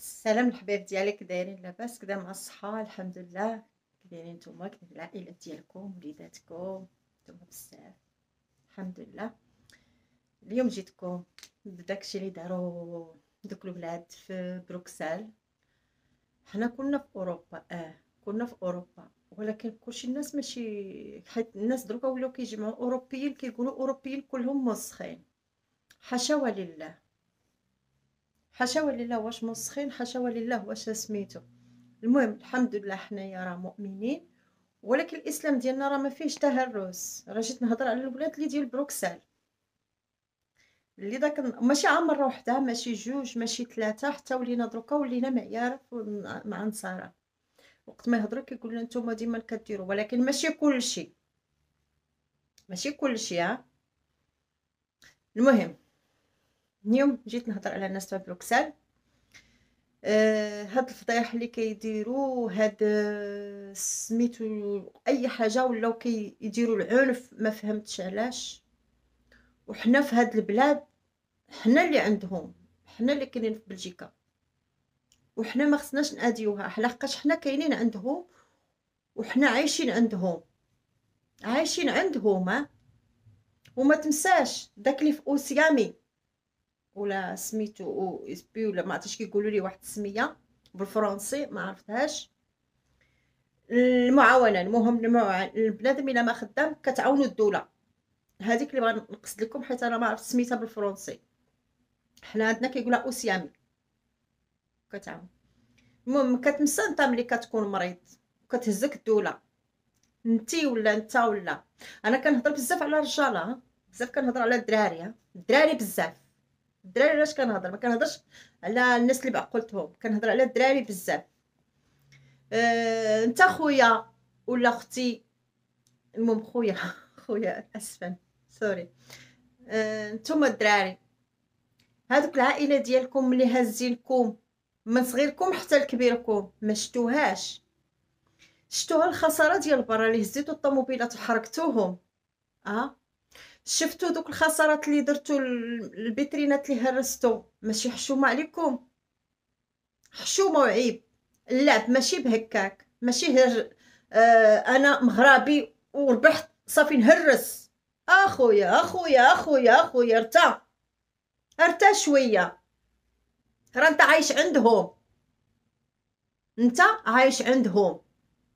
السلام الحبايب ديالي كي دايرين لاباس كدا مع الصحة الحمد لله. كي دايرين نتوما كي العائلة ديالكم وليداتكم؟ نتوما بزاف. الحمد لله. اليوم جيتكم بداكشي اللي داروا دوك الولاد في بروكسل. حنا كنا في أوروبا آه كنا في أوروبا. ولكن كلشي الناس ماشي حيت الناس دروكا ولاو كيجمعوا أوروبيين كيقولوا أوروبيين كلهم مسخين. حاشا لله حاشا لله واش مسخين حاشا لله واش سميتو. المهم الحمد لله حنايا راه مؤمنين ولكن الإسلام ديالنا راه ما فيهش تهرس راه جيت نهضر على الولاد اللي ديال بروكسل. اللي داك ماشي عام مره وحده ماشي جوج ماشي ثلاثة حتى ولينا دروكا ولينا معيار مع نصارى وقت ما يهضروا كيقول لنا نتوما ديما كديروا ولكن ماشي كلشي. ماشي كلشي ها. المهم اليوم جيت نهضر على الناس تاع بروكسل آه هاد الفضايح اللي كيديروا هاد آه، سميتو أي حاجة ولاو كيديروا العنف ما فهمتش علاش. وحنا في هاد البلاد حنا اللي عندهم حنا اللي كاينين في بلجيكا. وحنا ما خصناش نأديوها لحقاش حنا كاينين عندهم وحنا عايشين عندهم. عايشين عندهم وما تنساش داك اللي في OCMW. ولا سميتو أو اس بي ولا ما عرفتش كيقولوا لي واحد السمية بالفرنسي ما عرفتهاش. المعاونة المهم البنادم إلا ما خدام كتعاونوا الدولة. هذيك اللي بغا نقصد لكم حيت أنا ما عرفت سميتها بالفرنسي. حنا عندنا كيقولها OCMW. كتعاون. المهم كتمسى أنت ملي كتكون مريض كتهزك الدولة. أنتي ولا أنت ولا؟ أنا كنهضر بزاف على الرجالة بزاف كنهضر على الدراري الدراري بزاف. الدراري علاش كنهضر؟ ما كنهضرش على الناس اللي بعقلتهم كنهضر على الدراري بزاف. أه انت خويا ولا أختي؟ المهم خويا خويا اسفا سوري. أه نتوما الدراري هذوك العائلة ديالكم ملي هازينكم من صغيركم حتى لكبيركم ما شتوهاش. شتوها الخسارة ديال برا اللي هزيتو الطوموبيلات وحركتوهم. آه؟ شفتوا دوك الخسارات اللي درتو البيترينات اللي هرستو؟ ماشي حشومة عليكم. حشومة وعيب. اللعب ماشي بهكاك. ماشي هر آه أنا مغربي وربحت صافي نهرس. أخويا أخويا أخويا أخويا ارتا ارتا شوية. راه أنت عايش عندهم. أنت عايش عندهم.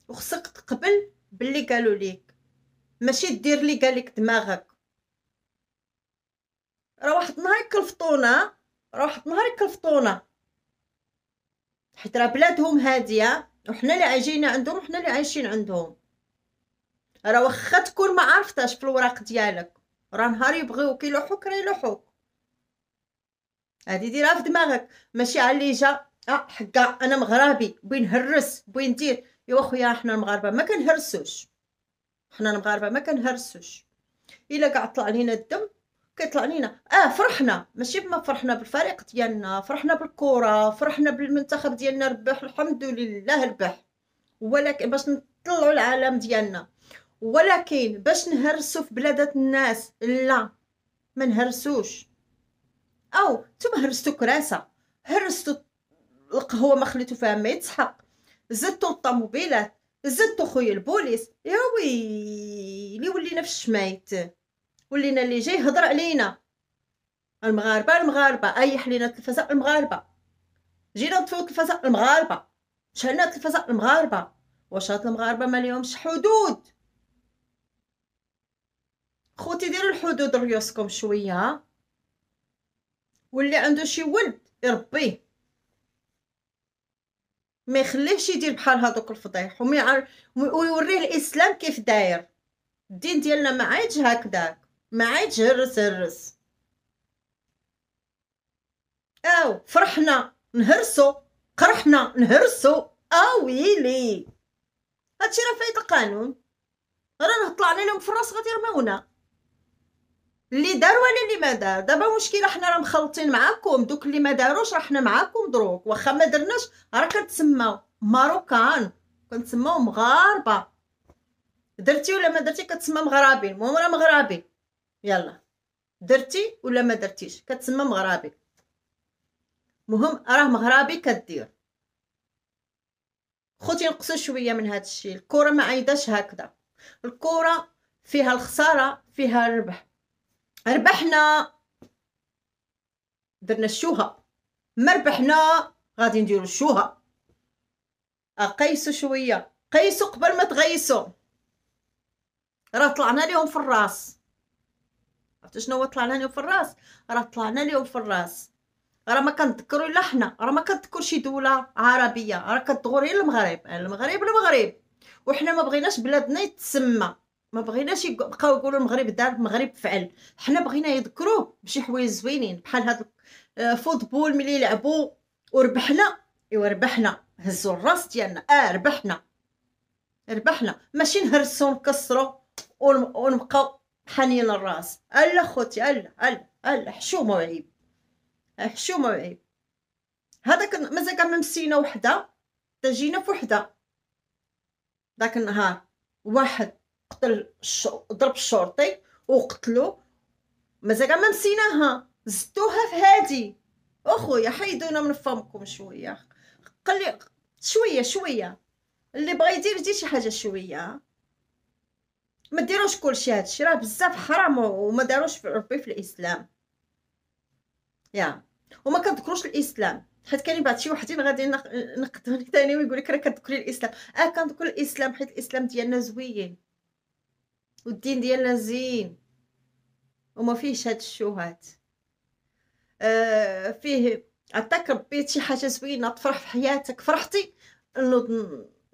وخصك تقبل باللي قالوا ليك. ماشي دير لي قالك دماغك. راه واحد النهار يكلفطونا راه واحد النهار يكلفطونا. حيت راه بلادهم هادية وحنا اللي عايشين عندهم وحنا اللي عايشين عندهم. راه واخا تكون ما عرفتاش في الوراق ديالك. راه نهار يبغيوك يلوحوك راه يلوحوك. هادي ديرها في دماغك. ماشي على اللي جا آه حقا أنا مغربي بغي نهرس بغي ندير. يا خويا حنا المغاربة ما كنهرسوش. حنا المغاربه ما كنهرسوش إلا كاع طلع لينا الدم كيطلع لينا آه فرحنا. ماشي بما فرحنا بالفريق ديالنا فرحنا بالكرة فرحنا بالمنتخب ديالنا ربح الحمد لله ربح. ولكن باش نطلعوا العالم ديالنا. ولكن باش نهرسوا في بلادات الناس لا ما نهرسوش. أو نتوما هرستو كراسة هرستو القهوة ما خليتو فيها ما يتسحق. زدتو الطوموبيلات زدتو خويا البوليس يا ويلي ولينا في الشمايت ولينا اللي جاي يهضر علينا. المغاربة المغاربة اي حلينا التلفزه المغاربة. جينا نطفيو التلفزه المغاربة. شعلنا التلفزه المغاربة. واش هاد المغاربة ما ليهمش حدود. خوتي ديروا الحدود ريوسكم شوية. واللي عنده شي ولد يربيه. ما يخليهش يدير بحال هذوك الفضيح ويوريه الإسلام كيف داير. الدين ديالنا ما عايدش هكذاك ما عادش هرس هرس. أو فرحنا نهرسو. قرحنا نهرسو. اويلي هادشي راه فايت القانون. راه نطلع عليهم في الراس غادي يرمونا اللي دار ولا اللي ما دار. دابا مشكله حنا راه مخلطين معاكم. دوك اللي ما داروش راه حنا معاكم دروك. واخا ما درناش راه كتسماو marocains. كنتسماو مغاربة. درتي ولا ما درتي؟ كتسمى مغربي. المهم راه مغربي. يلا. درتي ولا ما درتيش؟ كتسمى مغربي. مهم راه مغربي كدير. خوتي نقصوا شوية من هذا الشيء. الكره ما عايداش هكذا. الكره فيها الخسارة فيها الربح. ربحنا درنا الشوهة. ما ربحنا غادي نديرو الشوهة. قيسوا شوية. قيسوا قبل ما تغيسوا راه طلعنا لهم في الراس. عرفتوا شنو طلعنا لهم في الراس؟ راه طلعنا لهم في الراس. راه ما كنذكروا إلا حنا. راه ما كنذكر شي دولة عربية. راه كتغوري المغرب المغرب المغرب. وحنا ما بغيناش بلادنا يتسمى. ما بغيناش يبقاو يقولوا المغرب دار المغرب فعل. حنا بغينا يذكروه بشي حوايج زوينين بحال هاد آه، ملي لعبوا وربحنا. إيوا ربحنا. هزوا الراس ديالنا. آه ربحنا. ربحنا. ماشي نهرسو نكسرو ونبقاو حانين الراس. ألا خوتي ألا ألا ألا. حشومه وعيب حشومه وعيب هذاك مازال كان ممسينا وحده تجينا في وحده داك النهار واحد. قتل. ضرب الشرطي وقتلو. مازال ما نسيناها. زدوها في هادي. أخويا حيدونا من فمكم شوية. قلي شوية شوية. اللي بغى يدير يدير شي حاجة شوية. ما ديروش كلشي هادشي راه بزاف حرام وما داروش في ربي في الإسلام. يا. وما كنذكروش الإسلام. حيت كاين بعض شي وحدين غادي نقدوني ثاني ويقول لك راه كتذكري الإسلام. آه كنذكر الإسلام حيت الإسلام ديالنا زوين. والدين ديالنا زين وما فيهش هاد الشوهات. آه فيه عطاك ربي شي حاجة زوينة تفرح في حياتك. فرحتي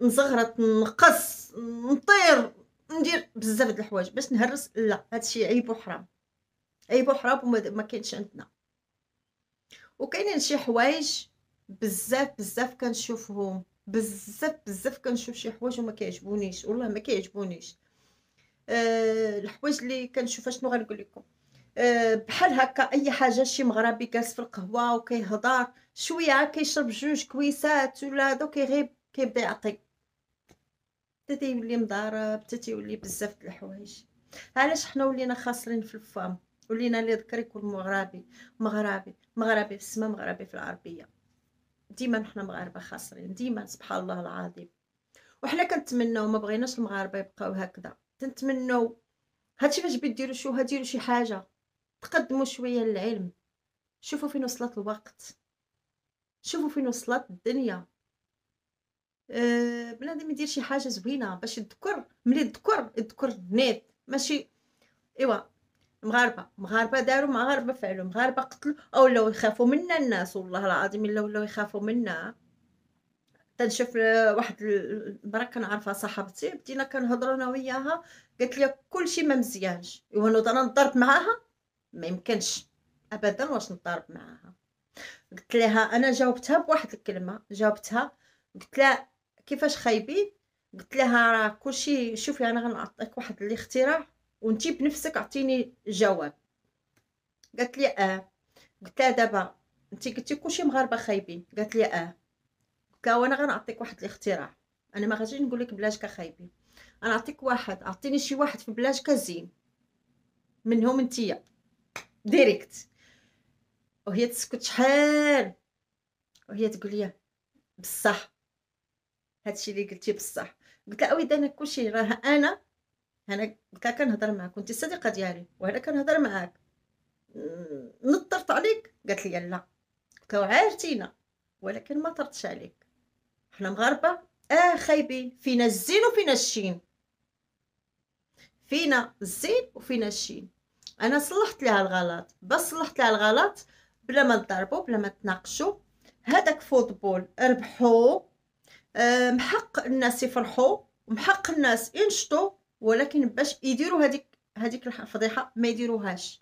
نزغرط نقص نطير ندير بزاف د الحوايج. باش نهرس لا هادشي عيب وحرام. عيب وحرام وما كاينش عندنا. وكاينين شي حوايج بزاف بزاف كنشوفهم. بزاف بزاف كنشوف شي حوايج وما كيعجبونيش. والله ما كيعجبونيش. الحوايج اللي كنشوفها شنو غنقول لكم. أه بحال هكا أي حاجة شي مغربي جالس في القهوة وكيهضر شوية كيشرب جوج كويسات ولا هادو كيغيب كيبدا يعطي. حتى تيولي مضارب حتى تيولي بزاف د الحوايج. علاش حنا ولينا خاسرين في الفام ولينا اللي ذكر يكون مغربي مغربي مغربي في السماء مغربي في العربية. ديما حنا مغاربة خاسرين ديما سبحان الله العظيم. وحنا كنتمناو ما بغيناش المغاربة يبقاو هكذا. تنتمناو هادشي فاش بيديروا شو هديروا شي حاجة. تقدموا شوية للعلم. شوفوا فين وصلت الوقت. شوفوا فين وصلت الدنيا. أه بنادم يدير شي حاجة زوينة باش يذكر ملي يذكر يذكر نيت ماشي إيوا مغاربة. مغاربة داروا مغاربة فعلوا. مغاربة قتلوا أو ولاو يخافوا منا الناس والله العظيم إلا ولاو يخافوا منا. تنشوف واحد المراه كنعرفها صاحبتي بدينا كنهضروا أنا وياها قالت لي كلشي ما مزيانش. ايوا نوض أنا نضرب معاها؟ ما يمكنش. ابدا واش نضرب معاها؟ قلت لها أنا جاوبتها بواحد الكلمة جاوبتها قلت لها كيفاش خايبين قلت لها راه كلشي شوفي أنا غنعطيك واحد الاختراع وانتي بنفسك عطيني جواب. قالت لي آه. قلت لها دابا انتي قلتي كلشي مغاربة خايبين. قالت لي آه. لها وأنا غنعطيك واحد الاختراع أنا ما غاديش نقول لك بلاشكا خايبين. أنا نعطيك واحد عطيني شي واحد في بلاشكا زين. منهم أنتيا. ديريكت وهي تسكت شحال؟ وهي تقول لي بصح. هادشي اللي قلتي بصح. قلت لها اويدي أنا كلشي راه أنا أنا قلت لها كنهضر معاك كنتي الصديقة ديالي وأنا كنهضر معاك. نطرت عليك؟ قالت لي لا. قلت لها عارتينا ولكن ما طرتش عليك. حنا مغاربة. آه خايبين. فينا الزين وفينا الشين. فينا الزين وفينا الشين. أنا صلحت لها الغلط. بس صلحت لها الغلط بلا ما نضربوا بلا ما تناقشوا هذاك فوتبول ربحوا آه، محق الناس يفرحوا محق الناس ينشطوا ولكن باش يديروا هذيك هذيك الفضيحة ما يديروهاش.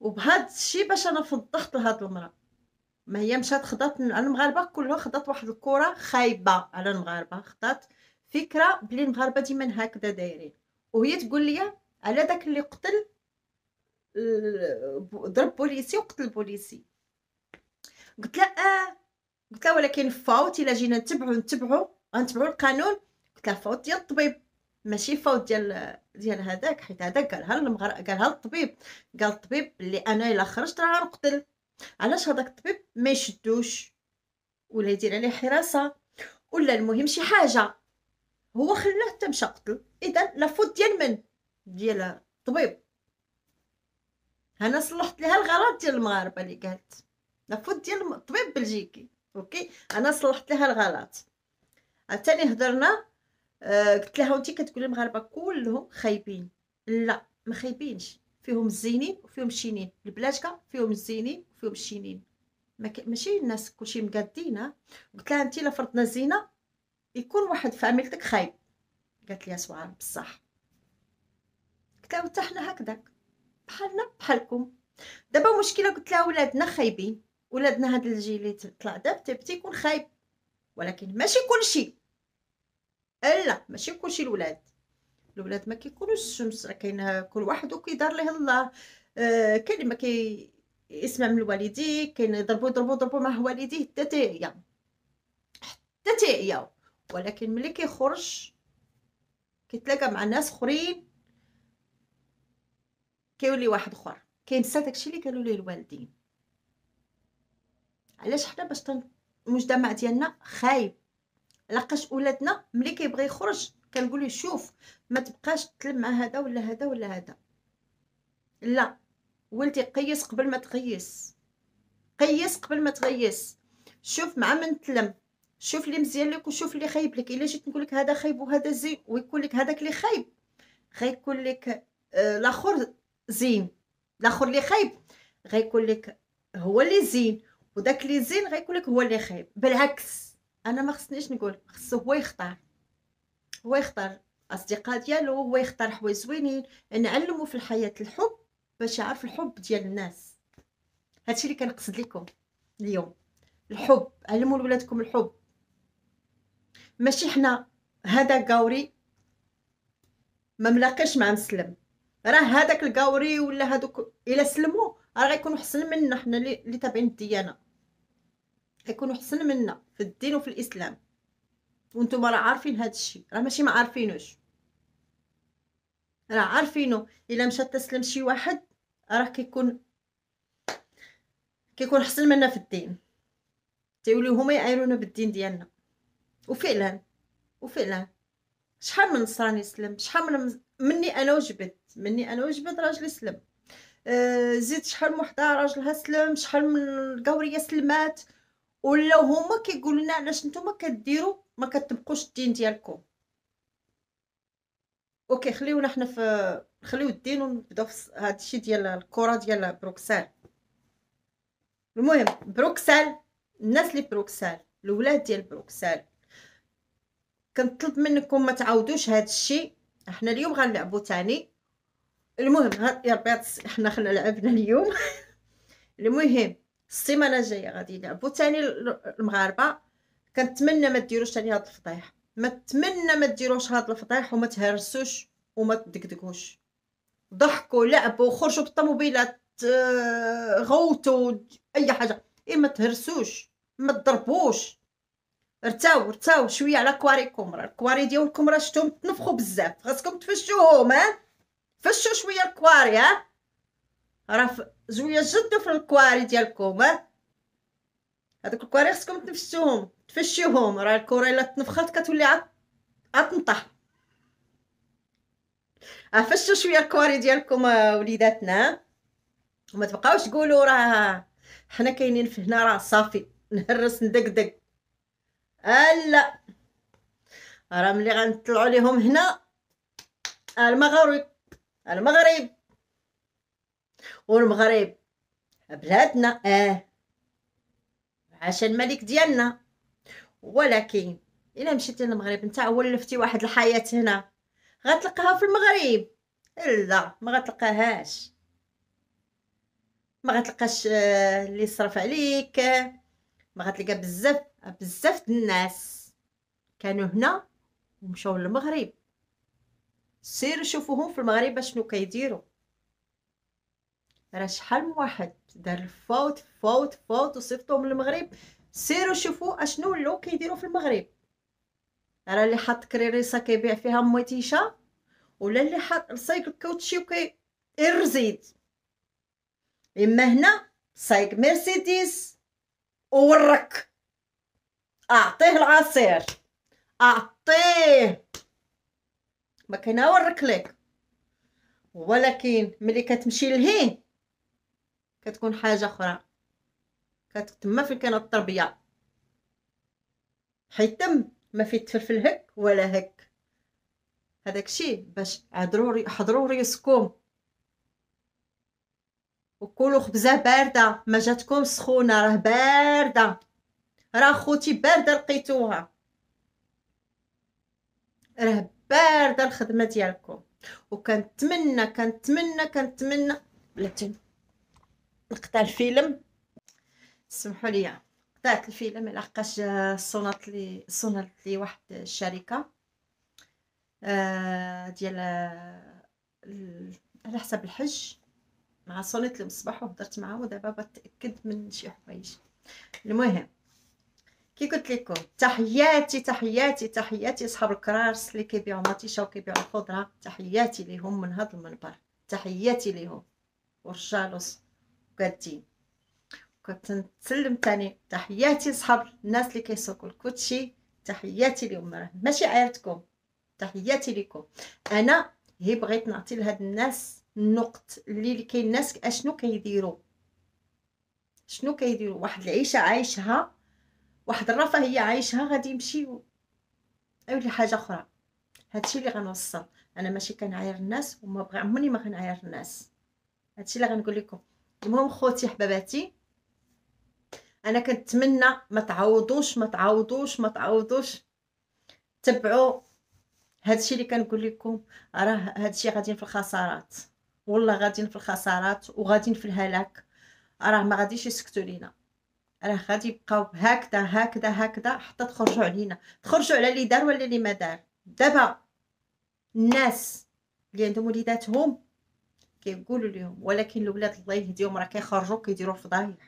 وبهذا الشيء باش أنا فضحت لهاد المرأة. ما هي مشات على المغاربه كلها خدات واحد الكرة خايبة على المغاربة خدات فكرة بلي المغاربة ديما هكذا دايرين. وهي تقول لي على داك اللي قتل آه، ضرب بوليسي وقتل بوليسي قلت لها آه قلت لها ولكن faute إلا جينا نتبعوا نتبعوا غنتبعوا القانون. قلت لها faute ديال الطبيب. ماشي faute ديال ديال هذاك حيت هذاك قالها المغر... قالها الطبيب قال الطبيب اللي أنا إلا خرجت راه غنقتل. علاش هذاك الطبيب ما يشدوش ولا يدير عليه حراسة ولا المهم شي حاجة؟ هو خلاه حتى مشى قتل اذا la faute ديال من؟ ديال الطبيب. أنا صلحت لها الغلط ديال المغاربة اللي قالت. la faute ديال الطبيب بلجيكي. OK؟ أنا صلحت لها الغلط. عاوتاني هضرنا آه قلت لها وانت كتقولي المغاربة كلهم خايبين. لا ما خايبينش. فيهم الزينين وفيهم الشينين البلاشكه فيهم الزينين وفيهم الشينين ماشي الناس كلشي مقادين قلت لها انت إلا فرضنا زينة يكون واحد في عميلتك خايب. قالت لي سؤال بصح. قلت لها حتى حنا هكذاك. بحالنا بحالكم. دابا مشكلة قلت لها ولادنا خايبين. ولادنا هذا الجيل اللي طلع دابا تيكون خايب. ولكن ماشي كلشي. لا ماشي كلشي الولاد. الولاد ما كيكونوش الشمس كاين كل واحد وكيدار ليه الله. آه كاين ما كي يسمع من والديه كاين يضربوا يضربوا يضربوا مع والديه حتى تيعيا حتى تيعيا ولكن ملي كيخرج كيتلاقى مع ناس أخرين كيولي واحد أخر. كينسى داكشي اللي قالوا ليه الوالدين. علاش حنا باش المجتمع ديالنا خايب. لقاش ولادنا ملي كيبغي يخرج كنقول له شوف ما تبقاش تلم مع هذا ولا هذا ولا هذا. لا ولدي قيس قبل ما تقيس. قيس قبل ما تغيس شوف مع من تلم. شوف اللي مزيان لك وشوف اللي خايب لك. إلا جيت نقول لك هذا خايب وهذا زين ويكون لك هذاك اللي خايب. غيكون لك آه الآخر زين. الآخر اللي خايب. غيكون لك هو اللي زين. وداك اللي زين غيكون لك هو اللي خايب. بالعكس أنا ما خصنيش نقول خصو هو يختار. هو يختار أصدقاء ديالو هو يختار حوايج زوينين نعلمو في الحياة الحب باش يعرف الحب ديال الناس. هادشي اللي كنقصد لكم اليوم. الحب علموا لولادكم الحب. ماشي حنا هذا قاوري ما ملاقيش مع مسلم. راه هذاك القاوري ولا هذوك إلا سلموا راه غيكونوا حسن منا حنا اللي تابعين الديانة. غيكونوا حسن منا في الدين وفي الإسلام. وأنتم راه عارفين هذا الشيء. راه ماشي ما عارفينوش. راه عارفينو. إلا مشى تسلم شي واحد راه كيكون كيكون حسن منا في الدين. تيوليو هما يعايرونا بالدين ديالنا. وفعلا وفعلا. شحال من نصراني سلم شحال من مني أنا وجبت. مني أنا وجبت راجل سلم آه زيد شحال من وحدة راجلها سلم شحال من القورية سلمات. ولا هما كيقولوا لنا علاش نتوما كديروا ما كتبقوش الدين ديالكم. OK خليونا حنا في خليو الدين ونبداو في هذا الشيء ديال الكره ديال بروكسل المهم بروكسل الناس اللي بروكسل الاولاد ديال بروكسل كنطلب منكم ما تعاودوش هذا الشيء إحنا اليوم غنلعبوا تاني. المهم يا ربي حنا خلينا لعبنا اليوم. المهم السيمانة الجاية غادي يلعبوا تاني المغاربة. كنتمنى ما ديروش تاني هاد الفضايح ما تمنى ما ديروش هاد الفضايح وما تهرسوش وما تدقدقوش. ضحكوا لعبوا خرجوا بالطوموبيلات آه، غوتوا أي حاجة. إيه ما تهرسوش ما تضربوش. ارتاو ارتاو شوية على كواريكم راه الكواري ديالكم راه شفتهم تنفخوا بزاف. خاصكم تفشوهم ها؟ فشوا شوية الكواري ها؟ راه زوية جد في الكواري ديالكم ها؟ هذوك الكواري خصكم تنفشوهم. تفشيوهم راه الكرة إلا تنفخات كتولي عاد تنطح فشوا شوية الكواري ديالكم وليداتنا. وما تبقاوش تقولوا راه حنا كاينين في هنا راه صافي نهرس ندقدق. الا راه ملي غنطلعوا ليهم هنا المغرب المغرب. والمغرب بلادنا. آه. عشان الملك ديالنا. ولكن إلا مشيتي للمغرب نتا ولفتي واحد الحياة هنا. غتلقاها في المغرب؟ لا ما غتلقاهاش. ما غتلقاش آه، اللي صرف عليك. ما غتلقى بزاف بزاف الناس. كانوا هنا ومشاو للمغرب. سيروا شوفوهم في المغرب شنو كيديروا. راه شحال من واحد دار الفوت فوت فوت وصيفطوهم للمغرب. سيروا شوفوا أشنو ولاو كيديروا في المغرب. راه اللي حاط كريريسا كيبيع فيها مويتيشا ولا اللي حاط رصيق الكوتشي وكي الرزيد إما هنا سايق مرسيدس وورك. أعطيه العصير. أعطيه. ما كاين ورك لك ولكن ملي كتمشي لهيه كتكون حاجة أخرى. كتما فين كاينة التربيه حيت تم ما في تفلفل هك ولا هك هذاك الشيء باش عذروا حضروا ريسكم وكلوا خبزة باردة. ما جاتكم سخونة راه باردة. راه خوتي باردة لقيتوها. راه باردة الخدمة ديالكم. وكنتمنى كنتمنى كنتمنى. بلاتي نقطع الفيلم سمحوا لي قطعت الفيلم لحقاش صونات لي صونات لي واحد الشركة آه ديال على حساب الحج. مع صونيت الصباح وهضرت معاه ودابا بتأكد من شي حوايج. المهم كي قلت لكم تحياتي تحياتي تحياتي صحاب الكرارس اللي كيبيعوا مطيشه وكيبيعوا الخضرة تحياتي ليهم من هذا المنبر. تحياتي ليهم. ورجالوس قادين. كنت نسلم تاني. تحياتي صحاب الناس اللي كيسوقوا الكوتشي. تحياتي لهم ماشي عيرتكم تحياتي لكم أنا هي بغيت نعطي لهاد الناس النقط اللي كاين الناس أشنو كيديروا؟ شنو كيديروا؟ واحد العيشة عايشها واحد الرفاهية عايشها غادي يمشي اي حاجة أخرى. هادشي اللي غنوصل. أنا ماشي كنعاير الناس وما بغي عمرني ما غنعاير الناس. هادشي اللي غنقول لكم. المهم خوتي حباباتي أنا كنتمنى ما تعوضوش ما تعوضوش ما تعوضوش. تبعوا. هادشي اللي كنقول لكم راه هادشي غاديين في الخسارات. والله غاديين في الخسارات وغاديين في الهلاك. راه ما غاديش يسكتوا لينا. راه غادي يبقاو هكذا هكذا هكذا حتى تخرجوا علينا. تخرجوا على اللي دار ولا اللي ما دار؟ دابا الناس اللي عندهم وليداتهم كيقولوا لهم ولكن الاولاد الله يهديهم راه كيخرجوا كيديروا الفضايح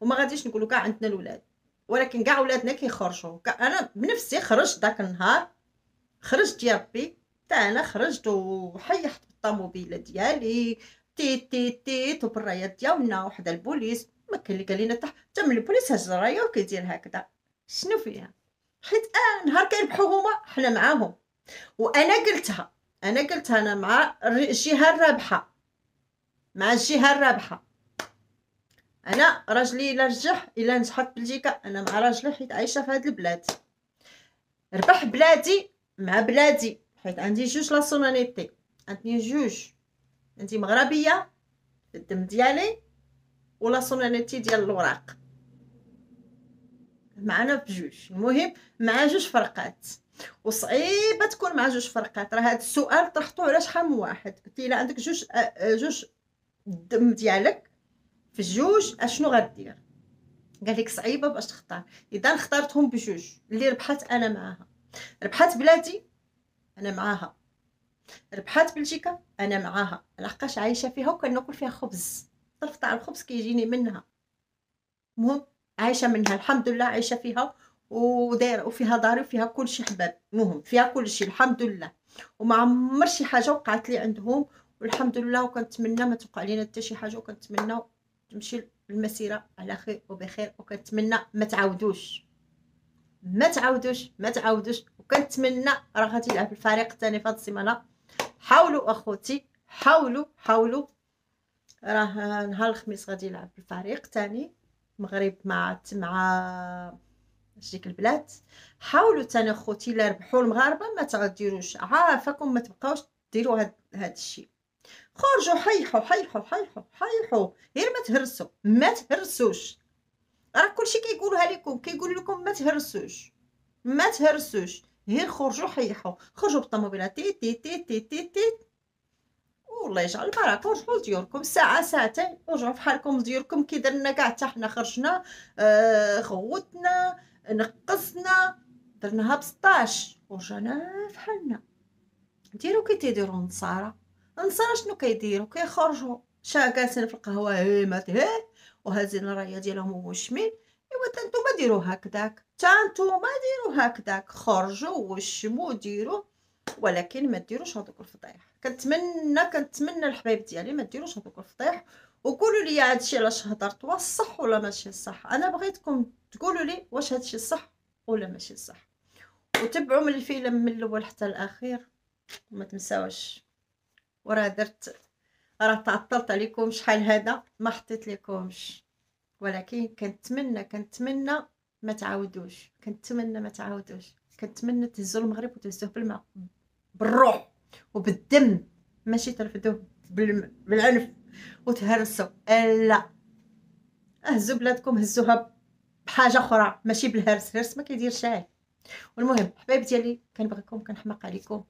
وما غاديش نقولوا كاع عندنا الاولاد ولكن كاع ولادنا كيخرجوا أنا بنفسي خرجت داك النهار خرجت يا ربي تا أنا خرجت وحيحت بالطوموبيله ديالي تيت تيت تيت وبالرايات ديالنا وحدا البوليس. ما كان قال لنا حتى من البوليس هز الرايه وكيدير هكذا. شنو فيها؟ حيت آه نهار كيربحوا هما حنا معاهم. وأنا قلتها أنا قلتها أنا مع الجهة الرابحة. مع الجهة الرابحة. أنا راجلي إلا رجح إلا نجحت بلجيكا أنا مع راجلي حيت عايشة في هاد البلاد. ربح بلادي مع بلادي حيت عندي جوج la nationalité عندي جوج. عندي مغربية الدم ديالي و la nationalité ديال الوراق. معنا بجوج المهم مع جوج فرقات. وصعيبة تكون مع جوج فرقات. راه هذا السؤال طرحتو على شحال من واحد. قلت إلا عندك جوج جوج الدم ديالك في الجوج أشنو غدير؟ قال لك صعيبة باش تختار. إذا اخترتهم بجوج اللي ربحت أنا معاها. ربحت بلادي أنا معاها. ربحت بلجيكا أنا معاها. لحقاش عايشة فيها وكناكل فيها خبز. الطرف تاع الخبز كيجيني منها. المهم عايشة منها. الحمد لله عايشة فيها ودايرة وفيها داري وفيها كل شيء حباب. المهم فيها كل شيء الحمد لله. وما عمر شي حاجة وقعت لي عندهم والحمد لله وكنتمنى ما توقع لينا حتى شي حاجة وكنتمنى تمشي المسيرة على خير وبخير وكنتمنى ما تعاودوش. ما تعاودوش ما تعاودوش وكنتمنى راه غادي يلعب الفريق الثاني في هذه السيمانة. حاولوا أخوتي حاولوا حاولوا. راه نهار الخميس غادي يلعب الفريق الثاني المغرب مع مع ديك البلاد. حاولوا تاني أخوتي الا ربحوا المغاربة ما تعديروش. عافاكم ما تبقاوش ديروا هاد هاد الشيء. خرجوا حيحوا حيحوا حيحوا حيحوا. غير ما تهرسوا ما تهرسوش. راه كلشي كيقولوها لكم كيقول لكم ما تهرسوش. ما تهرسوش. غير خرجوا حيحوا. خرجوا بالطوموبيلات تي تي تي تي تي, تي. والله يجعل البركة. ورجعوا لديوركم ساعة ساعتين. ورجعوا في حالكم لديوركم كي درنا كاع حتى حنا خرجنا آه خوتنا نقصنا درناها ب 16 ورجعنا في حالنا. ديروا كي تيديروا النصارى النصارى شنو كيديروا؟ كيخرجوا شا في القهوة هي ما تهي وهازين الرايه ديالهم وشمين إيوا نتوما ديروا هكذاك. تا نتوما ديروا هكذاك. خرجوا وشموا ديروا ولكن ما ديروش هذوك الفضايح كنتمنى كنتمنى الحبايب ديالي ما ديروش هذوك الفضايح وقولوا لي هادشي علاش هضرت واش صح ولا ماشي صح؟ أنا بغيتكم تقولوا لي واش هادشي صح ولا ماشي صح. وتبعوا من الفيلم من الأول حتى الأخير وما تنساوش. وراه درت راه تعطلت عليكم شحال هذا؟ ما حطيت لكمش. ولكن كنتمنى كنتمنى ما تعاودوش. كنتمنى ما تعاودوش. كنتمنى تهزوا المغرب وتهزوه بالماء بالروح وبالدم. ماشي ترفدوه بالعنف. وتهرسوا. لا. اهزوا بلادكم هزوها بحاجة أخرى. ماشي بالهرس. الهرس ما كيدير شاي والمهم حبايب ديالي كنبغيكم كنحماق عليكم.